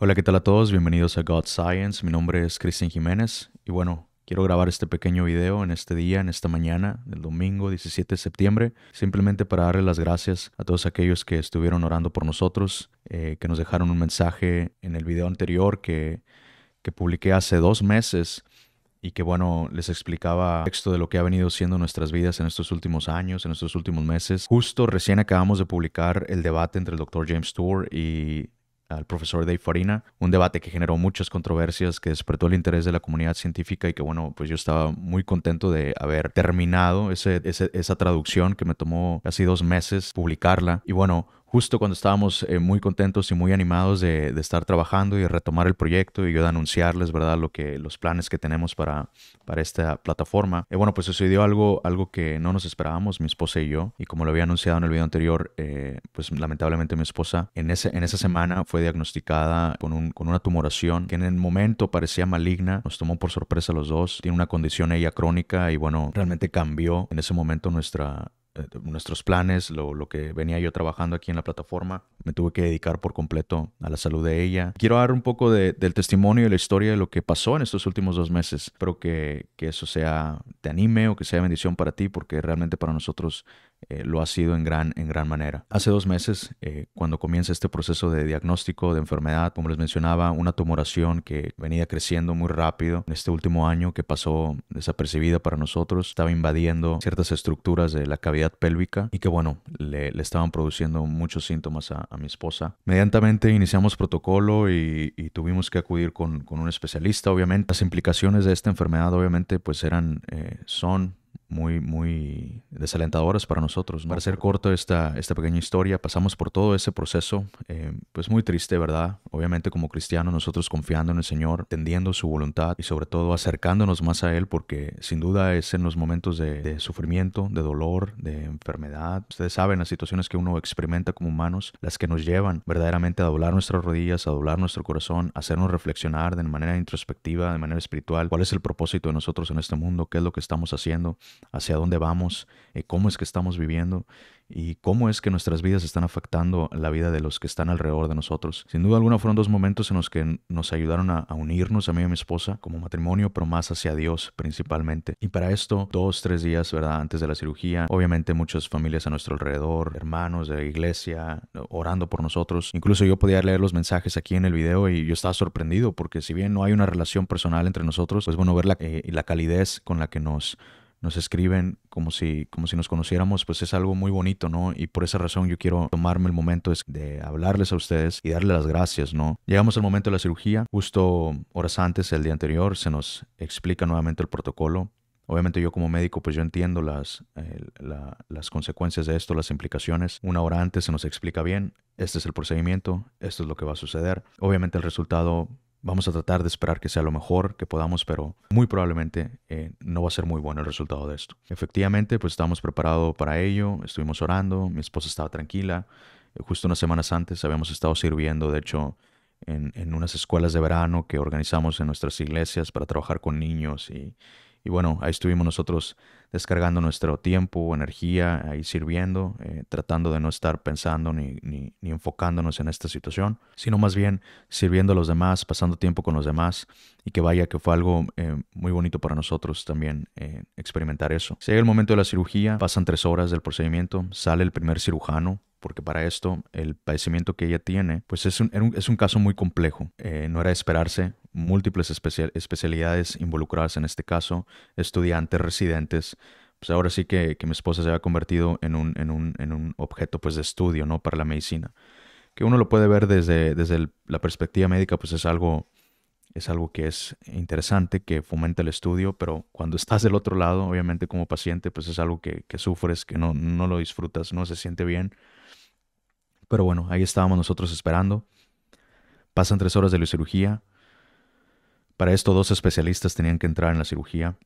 Hola, ¿qué tal a todos? Bienvenidos a God Science. Mi nombre es Cristian Jiménez y bueno, quiero grabar este pequeño video en este día, en esta mañana del domingo 17 de septiembre, simplemente para darle las gracias a todos aquellos que estuvieron orando por nosotros, eh, que nos dejaron un mensaje en el video anterior que, que publiqué hace dos meses y que bueno, les explicaba texto de lo que ha venido siendo nuestras vidas en estos últimos años, en estos últimos meses. Justo recién acabamos de publicar el debate entre el Dr. James Tour y al profesor Dave Farina, un debate que generó muchas controversias, que despertó el interés de la comunidad científica y que bueno, pues yo estaba muy contento de haber terminado ese, esa traducción que me tomó casi dos meses publicarla. Y bueno, justo cuando estábamos eh, muy contentos y muy animados de, estar trabajando y retomar el proyecto y yo de anunciarles, ¿verdad?, lo que, los planes que tenemos para, para esta plataforma. Y bueno, pues sucedió algo, algo que no nos esperábamos, mi esposa y yo, y como lo había anunciado en el video anterior, eh, pues lamentablemente mi esposa en, ese, en esa semana fue diagnosticada con, un, con una tumoración que en el momento parecía maligna, nos tomó por sorpresa a los dos, tiene una condición ella crónica y bueno, realmente cambió en ese momento nuestra, eh, nuestros planes, lo, lo, que venía yo trabajando aquí en la plataforma. Me tuve que dedicar por completo a la salud de ella. Quiero dar un poco de, del testimonio y la historia de lo que pasó en estos últimos dos meses. Espero que, que eso sea, te anime o que sea bendición para ti, porque realmente para nosotros eh, lo ha sido en gran, en gran manera. Hace dos meses, eh, cuando comienza este proceso de diagnóstico de enfermedad, como les mencionaba, una tumoración que venía creciendo muy rápido en este último año que pasó desapercibida para nosotros, estaba invadiendo ciertas estructuras de la cavidad pélvica y que bueno, le, estaban produciendo muchos síntomas a, mi esposa. Inmediatamente iniciamos protocolo y, tuvimos que acudir con, con, un especialista, obviamente. Las implicaciones de esta enfermedad obviamente pues eran, eh, son muy, muy desalentadoras para nosotros. Para ser corto esta, esta pequeña historia, pasamos por todo ese proceso, eh, pues muy triste, ¿verdad? Obviamente como cristianos nosotros confiando en el Señor, entendiendo su voluntad y sobre todo acercándonos más a Él porque sin duda es en los momentos de, sufrimiento, de dolor, de enfermedad. Ustedes saben las situaciones que uno experimenta como humanos, las que nos llevan verdaderamente a doblar nuestras rodillas, a doblar nuestro corazón, a hacernos reflexionar de manera introspectiva, de manera espiritual, cuál es el propósito de nosotros en este mundo, qué es lo que estamos haciendo hacia dónde vamos, eh, cómo es que estamos viviendo y cómo es que nuestras vidas están afectando la vida de los que están alrededor de nosotros. Sin duda alguna fueron dos momentos en los que nos ayudaron a, unirnos a mí y a mi esposa como matrimonio, pero más hacia Dios principalmente. Y para esto, dos, tres días, ¿verdad? Antes de la cirugía, obviamente muchas familias a nuestro alrededor, hermanos de la iglesia, orando por nosotros. Incluso yo podía leer los mensajes aquí en el video y yo estaba sorprendido porque si bien no hay una relación personal entre nosotros, pues bueno, ver la, eh, la calidez con la que nos nos escriben como si, como si nos conociéramos, pues es algo muy bonito, ¿no? Y por esa razón yo quiero tomarme el momento de hablarles a ustedes y darles las gracias, ¿no? Llegamos al momento de la cirugía, justo horas antes, el día anterior, se nos explica nuevamente el protocolo. Obviamente yo como médico pues yo entiendo las, las consecuencias de esto, las implicaciones. Una hora antes se nos explica bien, este es el procedimiento, esto es lo que va a suceder. Obviamente el resultado Vamos a tratar de esperar que sea lo mejor que podamos, pero muy probablemente eh, no va a ser muy bueno el resultado de esto. Efectivamente, pues estábamos preparados para ello, estuvimos orando, mi esposa estaba tranquila. Eh, justo unas semanas antes habíamos estado sirviendo, de hecho, en, en, unas escuelas de verano que organizamos en nuestras iglesias para trabajar con niños y, y bueno, ahí estuvimos nosotros descargando nuestro tiempo, energía, ahí sirviendo, eh, tratando de no estar pensando ni, ni, enfocándonos en esta situación, sino más bien sirviendo a los demás, pasando tiempo con los demás y que vaya que fue algo eh, muy bonito para nosotros también eh, experimentar eso. llega el momento de la cirugía, pasan tres horas del procedimiento, sale el primer cirujano, porque para esto el padecimiento que ella tiene, pues es un, es un caso muy complejo. no era de esperarse, múltiples especialidades involucradas en este caso, estudiantes, residentes. Pues ahora sí que, mi esposa se ha convertido en un, en un, en un objeto pues, de estudio ¿no? para la medicina. Que uno lo puede ver desde, desde la perspectiva médica, pues es algo, es algo que es interesante, que fomenta el estudio, pero cuando estás del otro lado, obviamente como paciente, pues es algo que, que sufres, que no, no lo disfrutas, no se siente bien. Pero bueno, ahí estábamos nosotros esperando. Pasan tres horas de la cirugía. Para esto dos especialistas tenían que entrar en la cirugía.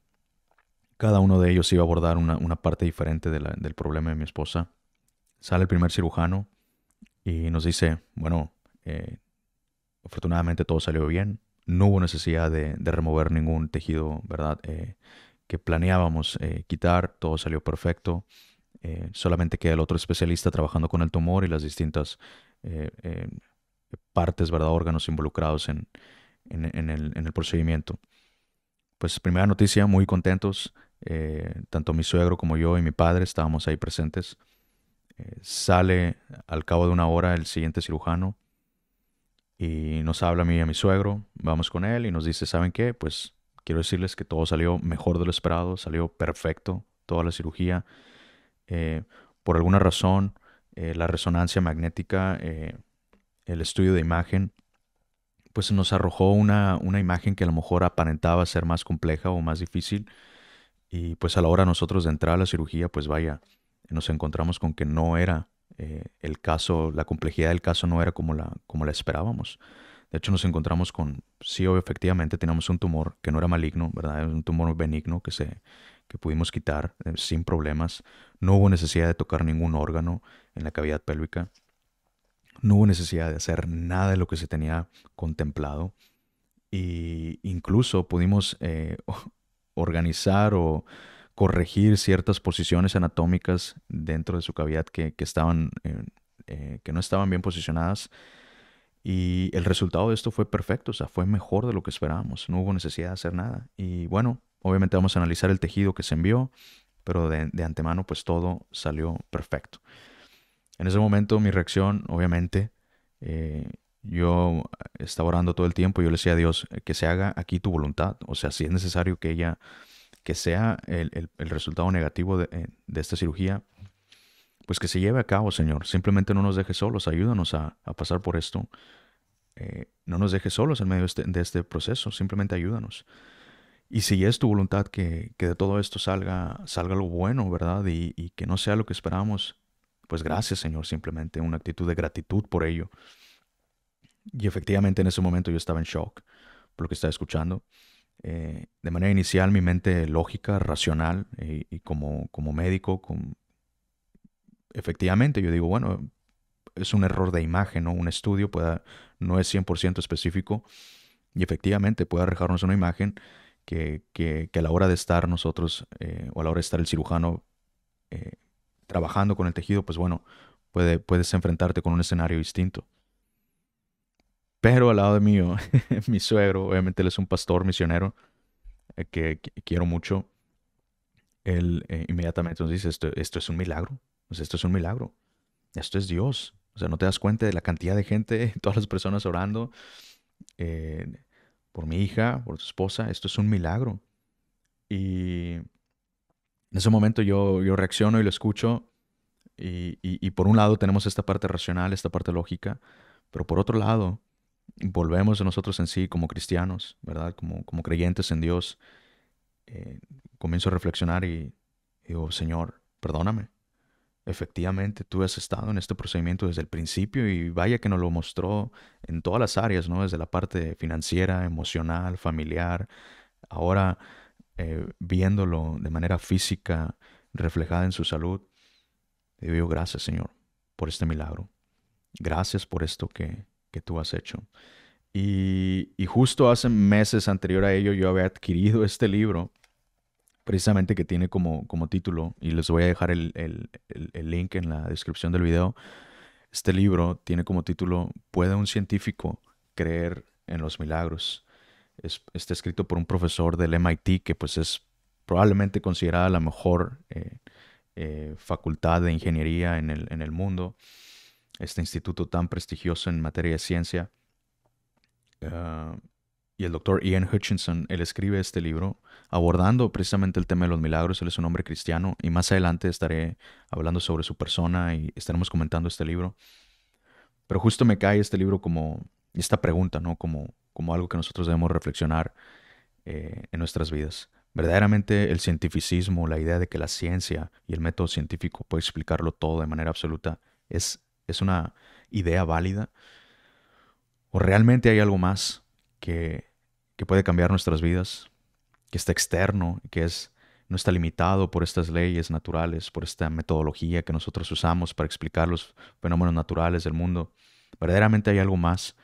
Cada uno de ellos iba a abordar una, parte diferente del problema de mi esposa. Sale el primer cirujano y nos dice, bueno, eh, afortunadamente todo salió bien. No hubo necesidad de, remover ningún tejido, ¿verdad? Eh, que planeábamos eh, quitar. Todo salió perfecto. Solamente queda el otro especialista trabajando con el tumor y las distintas partes, ¿verdad? Órganos involucrados en, en, el, en el, procedimiento. Pues primera noticia, muy contentos. Eh, tanto mi suegro como yo y mi padre estábamos ahí presentes. Eh, sale al cabo de una hora el siguiente cirujano y nos habla a mí y a mi suegro. Vamos con él y nos dice, ¿saben qué? Pues quiero decirles que todo salió mejor de lo esperado, salió perfecto, toda la cirugía. Eh, por alguna razón, la resonancia magnética, el estudio de imagen, pues nos arrojó una, una imagen que a lo mejor aparentaba ser más compleja o más difícil. Y pues a la hora nosotros de entrar a la cirugía, pues vaya, nos encontramos con que no era eh, el caso, la complejidad del caso no era como la, como la esperábamos. De hecho, nos encontramos con, sí, efectivamente teníamos un tumor que no era maligno, ¿verdad? un tumor benigno que, se, que pudimos quitar eh, sin problemas. No hubo necesidad de tocar ningún órgano en la cavidad pélvica. No hubo necesidad de hacer nada de lo que se tenía contemplado. Y incluso pudimos eh, organizar o corregir ciertas posiciones anatómicas dentro de su cavidad que, estaban, eh, que no estaban bien posicionadas. Y el resultado de esto fue perfecto, o sea, fue mejor de lo que esperábamos. No hubo necesidad de hacer nada. Y bueno, obviamente vamos a analizar el tejido que se envió, pero de, de antemano pues todo salió perfecto. En ese momento mi reacción, obviamente, eh, yo estaba orando todo el tiempo, yo le decía a Dios que se haga aquí tu voluntad, o sea, si es necesario que ella, que sea el, resultado negativo de, esta cirugía, pues que se lleve a cabo, Señor. Simplemente no nos dejes solos, ayúdanos a, pasar por esto. Eh, no nos dejes solos en medio de este, este, proceso, simplemente ayúdanos. Y si es tu voluntad que, de todo esto salga, salga lo bueno, ¿verdad? Y, y que no sea lo que esperamos, pues gracias Señor, simplemente una actitud de gratitud por ello. Y efectivamente en ese momento yo estaba en shock por lo que estaba escuchando. Eh, de manera inicial mi mente lógica, racional eh, y, como, como médico, con... efectivamente yo digo, bueno, es un error de imagen, ¿no? Un estudio pueda, no es 100% específico y efectivamente puede arrojarnos una imagen que, que, a la hora de estar nosotros eh, o a la hora de estar el cirujano trabajando con el tejido, pues bueno, puede, puedes enfrentarte con un escenario distinto. Pero al lado de mí, mi suegro, obviamente él es un pastor misionero eh, que, quiero mucho. Él eh, inmediatamente nos dice, esto, es un milagro. esto es un milagro. Esto es Dios. O sea, no te das cuenta de la cantidad de gente, todas las personas orando eh, por mi hija, por tu esposa. Esto es un milagro. Y en ese momento yo, yo reacciono y lo escucho y, por un lado tenemos esta parte racional, esta parte lógica, pero por otro lado volvemos a nosotros en sí como cristianos, ¿verdad? Como, como creyentes en Dios. Eh, comienzo a reflexionar y digo, Señor, perdóname. Efectivamente, tú has estado en este procedimiento desde el principio y vaya que nos lo mostró en todas las áreas, ¿no? Desde la parte financiera, emocional, familiar. Ahora eh, viéndolo de manera física reflejada en su salud. Te digo gracias Señor por este milagro. Gracias por esto que, tú has hecho. Y, justo hace meses anterior a ello yo había adquirido este libro, precisamente que tiene como, como título, y les voy a dejar el, el link en la descripción del video. Este libro tiene como título ¿Puede un científico creer en los milagros? está escrito por un profesor del MIT que pues es probablemente considerada la mejor eh, eh, facultad de ingeniería en el, en el, mundo, este instituto tan prestigioso en materia de ciencia. Ah, y el doctor Ian Hutchinson, él escribe este libro abordando precisamente el tema de los milagros. Él es un hombre cristiano y más adelante estaré hablando sobre su persona y estaremos comentando este libro. Pero justo me cae este libro como esta pregunta, ¿no? Como, como algo que nosotros debemos reflexionar eh, en nuestras vidas. Verdaderamente el cientificismo, la idea de que la ciencia y el método científico puede explicarlo todo de manera absoluta, es, es una idea válida. ¿O realmente hay algo más que, que puede cambiar nuestras vidas, que está externo, que es, no está limitado por estas leyes naturales, por esta metodología que nosotros usamos para explicar los fenómenos naturales del mundo? Verdaderamente hay algo más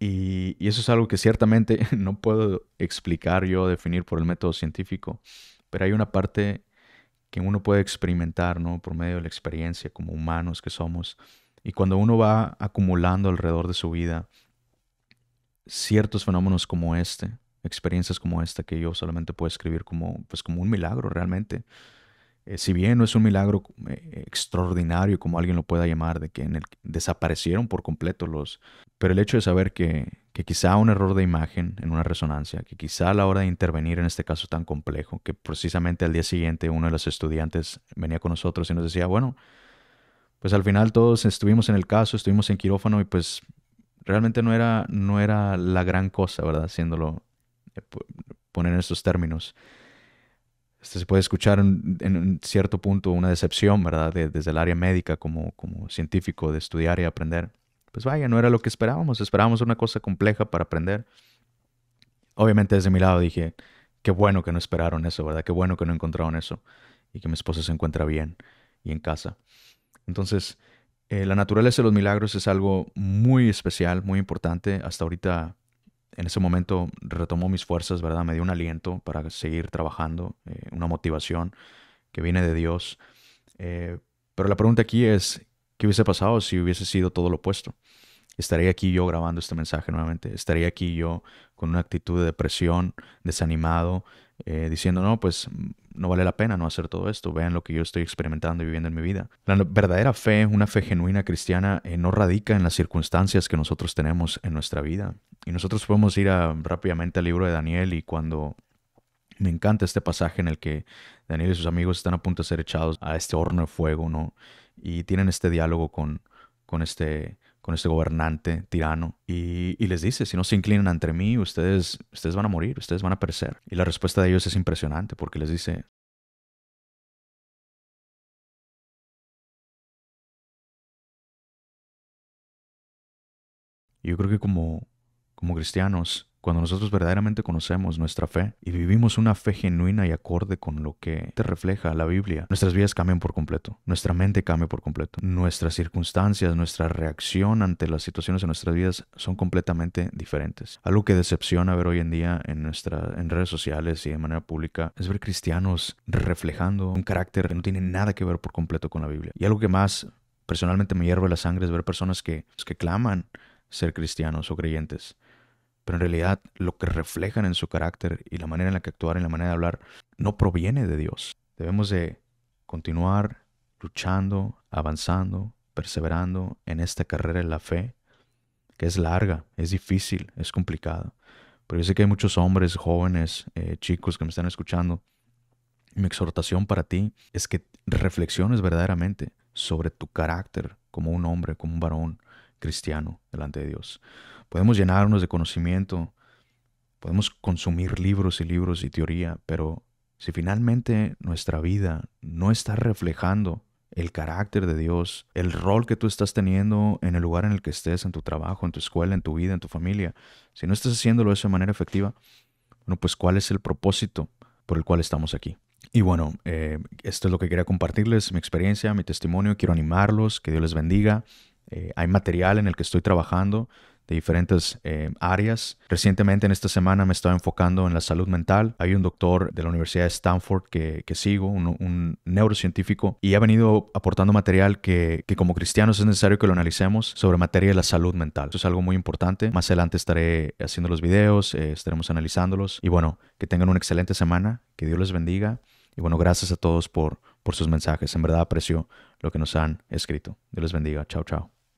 y, eso es algo que ciertamente no puedo explicar yo, definir por el método científico, pero hay una parte que uno puede experimentar, ¿no? Por medio de la experiencia como humanos que somos, Y cuando uno va acumulando alrededor de su vida ciertos fenómenos como este, experiencias como esta que yo solamente puedo escribir como, pues como un milagro realmente. Eh, si bien no es un milagro eh, extraordinario como alguien lo pueda llamar, de que en el, desaparecieron por completo los... Pero el hecho de saber que, que quizá un error de imagen en una resonancia, que quizá a la hora de intervenir en este caso tan complejo, que precisamente al día siguiente uno de los estudiantes venía con nosotros y nos decía, bueno, pues al final todos estuvimos en el caso, estuvimos en quirófano y pues realmente no era, no era la gran cosa, ¿verdad? Haciéndolo, eh, poner en estos términos. Este se puede escuchar en, cierto punto una decepción, ¿verdad? desde el área médica como, como científico de estudiar y aprender. Pues vaya, no era lo que esperábamos. Esperábamos una cosa compleja para aprender. Obviamente desde mi lado dije, qué bueno que no esperaron eso, ¿verdad? Qué bueno que no encontraron eso y que mi esposa se encuentra bien y en casa. Entonces, eh, la naturaleza de los milagros es algo muy especial, muy importante. Hasta ahorita, en ese momento, retomó mis fuerzas, ¿verdad? Me dio un aliento para seguir trabajando, eh, una motivación que viene de Dios. Eh, pero la pregunta aquí es, ¿qué hubiese pasado si hubiese sido todo lo opuesto? Estaría aquí yo grabando este mensaje nuevamente. Estaría aquí yo con una actitud de depresión, desanimado, eh, diciendo, no, pues no vale la pena no hacer todo esto. Vean lo que yo estoy experimentando y viviendo en mi vida. La verdadera fe, una fe genuina cristiana, eh, no radica en las circunstancias que nosotros tenemos en nuestra vida. Y nosotros podemos ir rápidamente al libro de Daniel y cuando me encanta este pasaje en el que Daniel y sus amigos están a punto de ser echados a este horno de fuego, ¿no? Y tienen este diálogo con, con este con este gobernante tirano y, les dice, si no se inclinan ante mí, ustedes, ustedes van a morir, ustedes van a perecer. Y la respuesta de ellos es impresionante porque les dice, yo creo que como, como cristianos cuando nosotros verdaderamente conocemos nuestra fe y vivimos una fe genuina y acorde con lo que te refleja la Biblia, nuestras vidas cambian por completo, nuestra mente cambia por completo, nuestras circunstancias, nuestra reacción ante las situaciones de nuestras vidas son completamente diferentes. Algo que decepciona ver hoy en día en, nuestra, en redes sociales y de manera pública es ver cristianos reflejando un carácter que no tiene nada que ver por completo con la Biblia. Y algo que más personalmente me hierve la sangre es ver personas que, que claman ser cristianos o creyentes, pero en realidad lo que reflejan en su carácter y la manera en la que actuar y la manera de hablar no proviene de Dios. Debemos de continuar luchando, avanzando, perseverando en esta carrera de la fe, que es larga, es difícil, es complicada. Pero yo sé que hay muchos hombres, jóvenes, eh, chicos que me están escuchando. Mi exhortación para ti es que reflexiones verdaderamente sobre tu carácter como un hombre, como un varón cristiano delante de Dios. Podemos llenarnos de conocimiento, podemos consumir libros y libros y teoría, pero si finalmente nuestra vida no está reflejando el carácter de Dios, el rol que tú estás teniendo en el lugar en el que estés, en tu trabajo, en tu escuela, en tu vida, en tu familia, si no estás haciéndolo de manera efectiva, bueno, pues cuál es el propósito por el cual estamos aquí. Y bueno, eh, esto es lo que quería compartirles, mi experiencia, mi testimonio, quiero animarlos, que Dios les bendiga. Eh, hay material en el que estoy trabajando de diferentes eh, áreas. Recientemente en esta semana me estaba enfocando en la salud mental. Hay un doctor de la Universidad de Stanford que, sigo, un, neurocientífico, y ha venido aportando material que, como cristianos es necesario que lo analicemos sobre materia de la salud mental. Eso es algo muy importante. Más adelante estaré haciendo los videos, eh, estaremos analizándolos. Y bueno, que tengan una excelente semana, que Dios les bendiga. Y bueno, gracias a todos por, por sus mensajes. En verdad aprecio lo que nos han escrito. Dios les bendiga. Chao, chao.